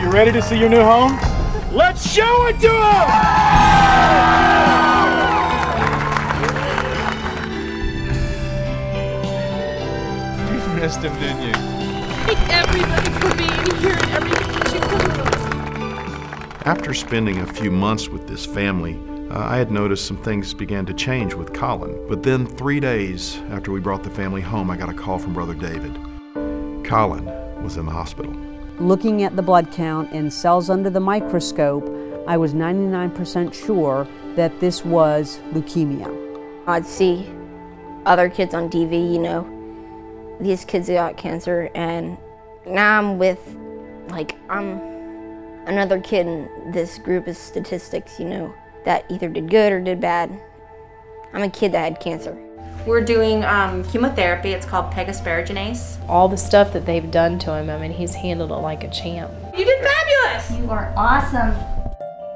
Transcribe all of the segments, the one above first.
Are you ready to see your new home? Let's show it to them! You missed him, didn't you? Thank everybody for being here and everything that you've done for us. After spending a few months with this family, uh, I had noticed some things began to change with Colin. But then, three days after we brought the family home, I got a call from Brother David. Colin was in the hospital. Looking at the blood count and cells under the microscope, I was 99% sure that this was leukemia. I'd see other kids on TV, you know, these kids got cancer, and now I'm with, like, I'm another kid in this group of statistics, you know, that either did good or did bad. I'm a kid that had cancer. We're doing um, chemotherapy. It's called PEG-asparaginase. All the stuff that they've done to him, I mean, he's handled it like a champ. You did fabulous! You are awesome.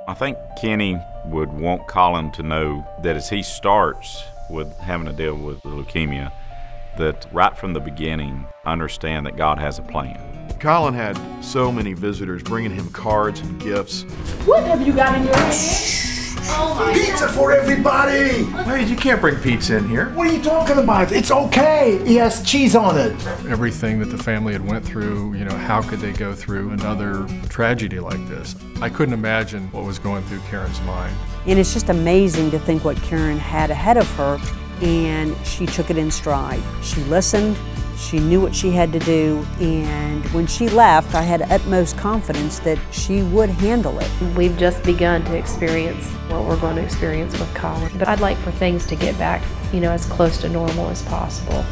I think Kenny would want Colin to know that as he starts with having to deal with leukemia, that right from the beginning, understand that God has a plan. Colin had so many visitors bringing him cards and gifts. What have you got in your hand? Pizza for everybody! Wait, you can't bring pizza in here. What are you talking about? It's okay. He has cheese on it. everything that the family had went through, you know, how could they go through another tragedy like this? I couldn't imagine what was going through Karen's mind. And it's just amazing to think what Karen had ahead of her, and she took it in stride. She listened, she knew what she had to do, and when she left, I had utmost confidence that she would handle it. We've just begun to experience what we're going to experience with Colin. But I'd like for things to get back, you know, as close to normal as possible.